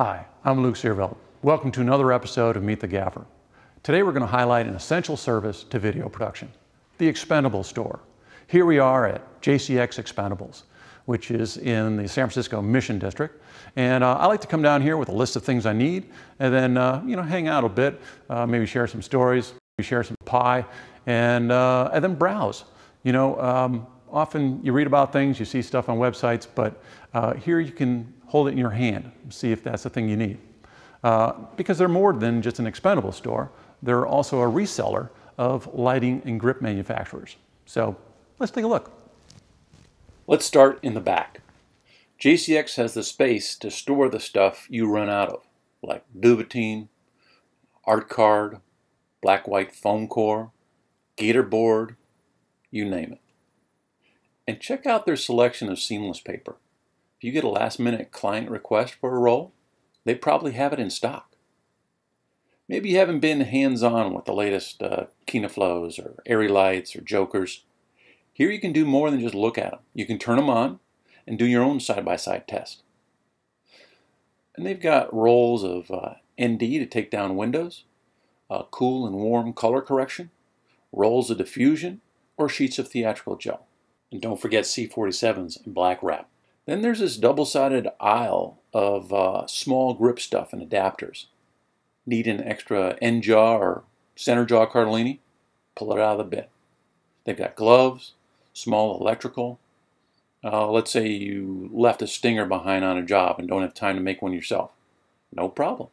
I'm Luke Seerveld. Welcome to another episode of Meet the Gaffer. Today we're going to highlight an essential service to video production, the Expendable Store. Here we are at JCX Expendables, which is in the San Francisco Mission District. And uh, I like to come down here with a list of things I need and then, uh, you know, hang out a bit, uh, maybe share some stories, maybe share some pie, and, uh, and then browse. You know, um, often you read about things, you see stuff on websites, but uh, here you can hold it in your hand, see if that's the thing you need. Uh, because they're more than just an expendable store, they're also a reseller of lighting and grip manufacturers. So let's take a look. Let's start in the back. JCX has the space to store the stuff you run out of, like Duvetine, Art Card, Black White Foam Core, Gator Board, you name it. And check out their selection of seamless paper. If you get a last minute client request for a roll, they probably have it in stock. Maybe you haven't been hands on with the latest uh, Kino Flos or Arri Lights or Jokers. Here you can do more than just look at them. You can turn them on and do your own side by side test. And they've got rolls of uh, ND to take down windows, uh, cool and warm color correction, rolls of diffusion, or sheets of theatrical gel. And don't forget C47s and black wrap. Then there's this double-sided aisle of uh, small grip stuff and adapters. Need an extra end jaw or center jaw Cardellini? Pull it out of the bit. They've got gloves, small electrical. Uh, let's say you left a stinger behind on a job and don't have time to make one yourself. No problem.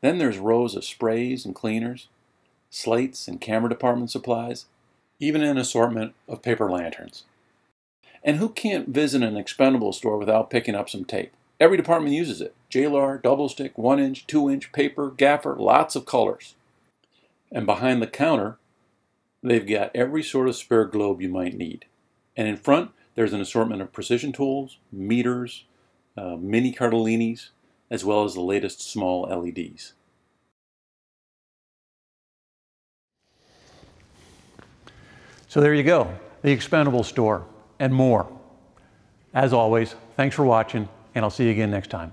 Then there's rows of sprays and cleaners, slates and camera department supplies, even an assortment of paper lanterns. And who can't visit an expendable store without picking up some tape? Every department uses it. J-LAR, double stick, one inch, two inch, paper, gaffer, lots of colors. And behind the counter, they've got every sort of spare globe you might need. And in front, there's an assortment of precision tools, meters, uh, mini Cardellinis, as well as the latest small LEDs. So there you go, the expendable store and more. As always, thanks for watching, and I'll see you again next time.